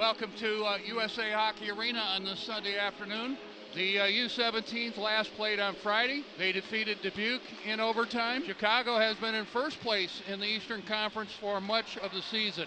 Welcome to uh, USA Hockey Arena on this Sunday afternoon. The uh, U17s last played on Friday. They defeated Dubuque in overtime. Chicago has been in first place in the Eastern Conference for much of the season.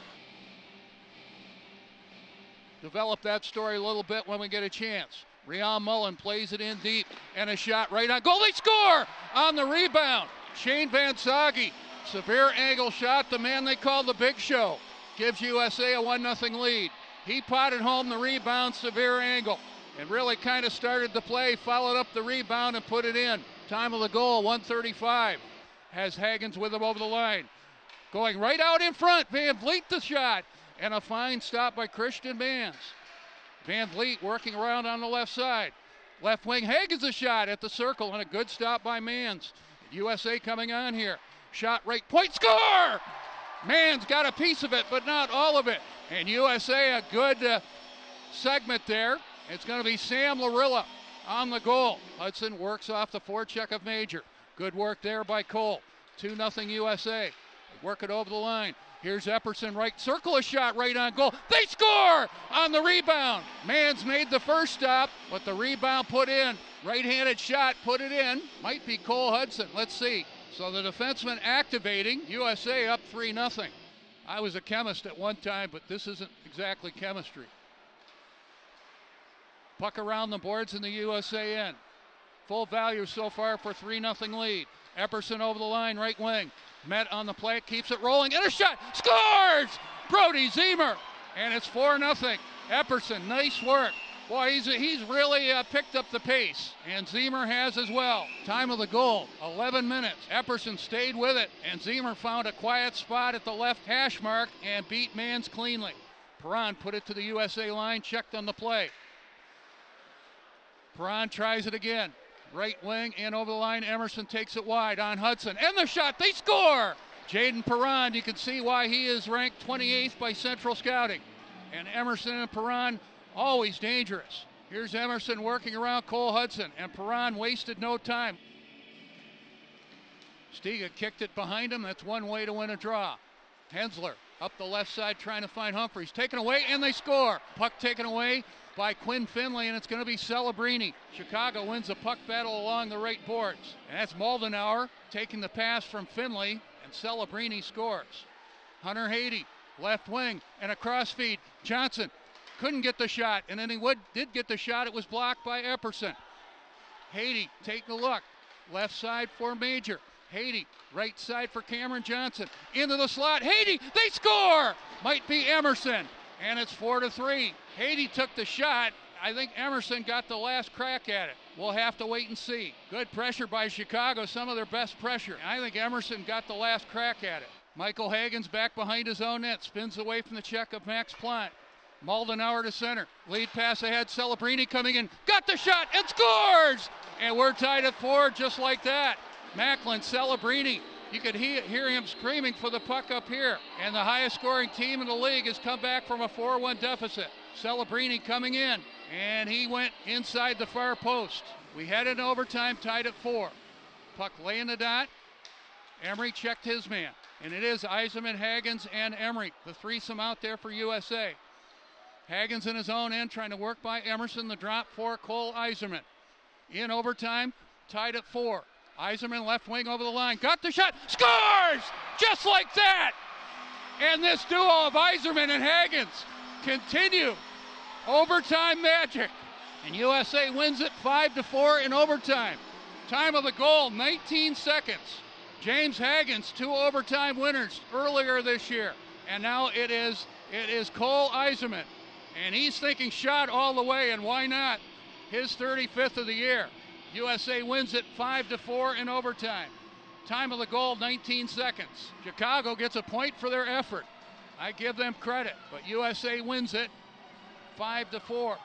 Develop that story a little bit when we get a chance. Rion Mullen plays it in deep and a shot right on goal. They score on the rebound. Shane Vansaghi, severe angle shot, the man they call the Big Show, gives USA a 1 0 lead. He potted home the rebound, severe angle, and really kind of started the play, followed up the rebound, and put it in. Time of the goal, 135. Has Hagens with him over the line. Going right out in front, Van Vliet the shot, and a fine stop by Christian Mans. Van Vliet working around on the left side. Left wing, Hagens a shot at the circle, and a good stop by Mans. USA coming on here. Shot right point, score! Mans got a piece of it, but not all of it. And USA, a good uh, segment there. It's going to be Sam Larilla on the goal. Hutson works off the forecheck of Major. Good work there by Cole. 2 0 USA. Work it over the line. Here's Epperson, right circle, a shot right on goal. They score on the rebound. Mans made the first stop, but the rebound put in. Right handed shot, put it in. Might be Cole Hutson. Let's see. So the defenseman activating. USA up 3 0. I was a chemist at one time, but this isn't exactly chemistry. Puck around the boards in the USA end. Full value so far for 3 0 lead. Epperson over the line, right wing. Met on the plate, keeps it rolling, a shot! Scores! Brodie Ziemer! And it's 4 0. Epperson, nice work. Boy, he's, he's really uh, picked up the pace, and Ziemer has as well. Time of the goal, 11 minutes. Epperson stayed with it, and Ziemer found a quiet spot at the left hash mark and beat Mans cleanly. Perron put it to the USA line, checked on the play. Perron tries it again. Right wing and over the line. Emerson takes it wide on Hutson. And the shot, they score! Jaden Perron, you can see why he is ranked 28th by Central Scouting. And Emerson and Perron always dangerous. Here's Emerson working around Cole Hutson, and Perron wasted no time. Stiga kicked it behind him. That's one way to win a draw. Hensler up the left side trying to find Humphreys. Taken away, and they score. Puck taken away by Quinn Finley, and it's going to be Celebrini. Chicago wins the puck battle along the right boards. And that's Moldenhauer taking the pass from Finley, and Celebrini scores. Hunter Haiti, left wing, and a crossfeed. Johnson couldn't get the shot, and then he would, did get the shot. It was blocked by Epperson. Haiti taking a look. Left side for Major. Haiti, right side for Cameron Johnson. Into the slot. Haiti, they score! Might be Emerson. And it's four to three. Haiti took the shot. I think Emerson got the last crack at it. We'll have to wait and see. Good pressure by Chicago, some of their best pressure. I think Emerson got the last crack at it. Michael Hagens back behind his own net, spins away from the check of Max Plante. Moldenhauer to center. Lead pass ahead. Celebrini coming in. Got the shot and scores! And we're tied at four just like that. Macklin, Celebrini. You could he- hear him screaming for the puck up here. And the highest scoring team in the league has come back from a 4 1 deficit. Celebrini coming in. And he went inside the far post. We had an overtime tied at four. Puck lay in the dot. Emery checked his man. And it is Eiserman, Hagens, and Emery, the threesome out there for USA. Hagens in his own end trying to work by Emerson. The drop for Cole Eiserman. In overtime, tied at four. Eiserman left wing over the line. Got the shot. Scores! Just like that! And this duo of Eiserman and Hagens continue overtime magic. And USA wins it 5 to 4 in overtime. Time of the goal 19 seconds. James Hagens, two overtime winners earlier this year. And now it is it is Cole Eiserman and he's thinking shot all the way, and why not? His 35th of the year. USA wins it 5 to 4 in overtime. Time of the goal 19 seconds. Chicago gets a point for their effort. I give them credit, but USA wins it 5 to 4.